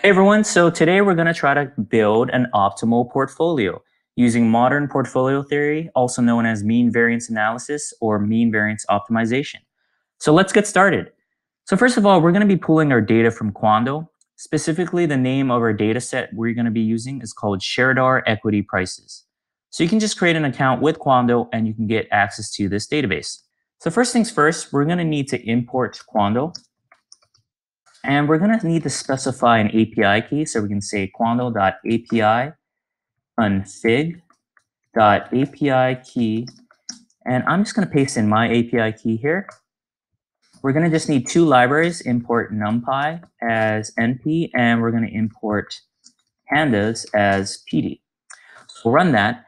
Hey everyone, so today we're going to try to build an optimal portfolio using modern portfolio theory, also known as mean variance analysis or mean variance optimization. So let's get started. So first of all, we're going to be pulling our data from Quandl. Specifically, the name of our data set we're going to be using is called Sharadar Equity Prices. So you can just create an account with Quandl and you can get access to this database. So first things first, we're going to need to import Quandl. And we're going to need to specify an API key. So we can say quandl.api config.api key. And I'm just going to paste in my API key here. We're going to just need two libraries, import NumPy as NP, and we're going to import pandas as PD. So we'll run that.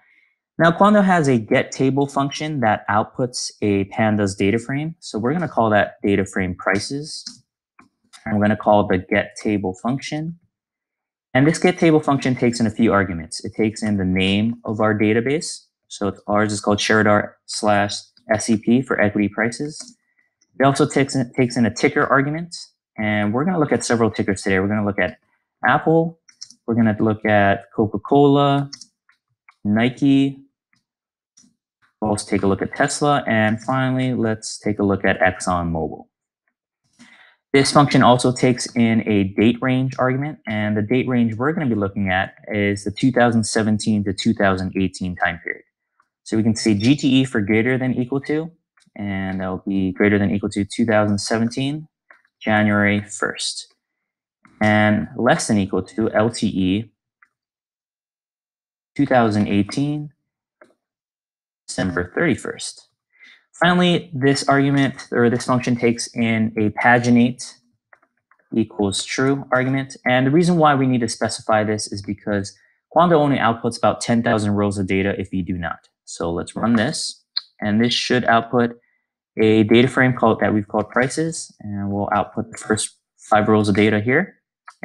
Now, Quandl has a get table function that outputs a pandas data frame. So we're going to call that data frame prices. I'm going to call the get table function. And this get table function takes in a few arguments. It takes in the name of our database. So it's ours is called Sharadar slash SEP for equity prices. It also takes in, takes in a ticker argument. And we're going to look at several tickers today. We're going to look at Apple. We're going to look at Coca-Cola, Nike. We'll also take a look at Tesla. And finally, let's take a look at ExxonMobil. This function also takes in a date range argument, and the date range we're going to be looking at is the 2017 to 2018 time period. So we can say GTE for greater than equal to, and that'll be greater than equal to 2017, January 1st. And less than equal to LTE, 2018, December 31st. Finally, this argument or this function takes in a paginate equals true argument. And the reason why we need to specify this is because Quandl only outputs about 10,000 rows of data if you do not. So let's run this. And this should output a data frame called that we've called prices. And we'll output the first five rows of data here.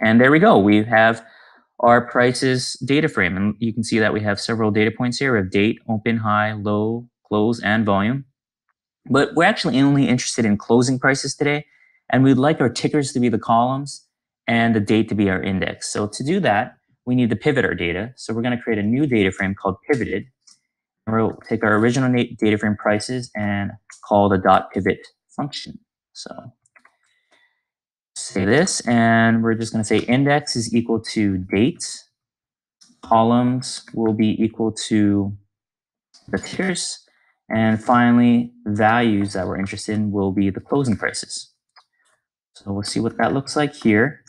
And there we go. We have our prices data frame. And you can see that we have several data points here. We have date, open, high, low, close, and volume. But we're actually only interested in closing prices today. And we'd like our tickers to be the columns and the date to be our index. So to do that, we need to pivot our data. So we're going to create a new data frame called pivoted. And we'll take our original data frame prices and call the dot pivot function. So say this, and we're just going to say index is equal to date. Columns will be equal to the tiers. And finally, values that we're interested in will be the closing prices. So we'll see what that looks like here.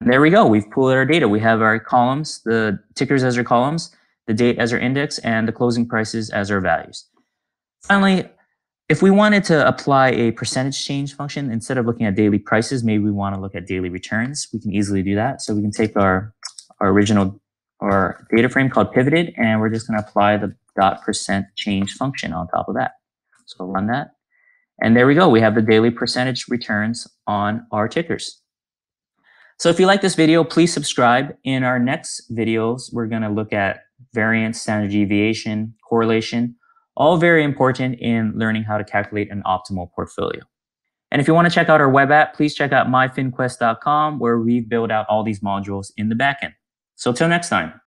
There we go. We've pulled our data. We have our columns, the tickers as our columns, the date as our index, and the closing prices as our values. Finally, if we wanted to apply a percentage change function, instead of looking at daily prices, maybe we want to look at daily returns. We can easily do that. So we can take our, our original our data frame called pivoted, and we're just going to apply the dot percent change function on top of that. So run that. And there we go. We have the daily percentage returns on our tickers. So if you like this video, please subscribe. In our next videos, we're going to look at variance, standard deviation, correlation, all very important in learning how to calculate an optimal portfolio. And if you want to check out our web app, please check out myfinquest.com where we've built out all these modules in the backend. So till next time.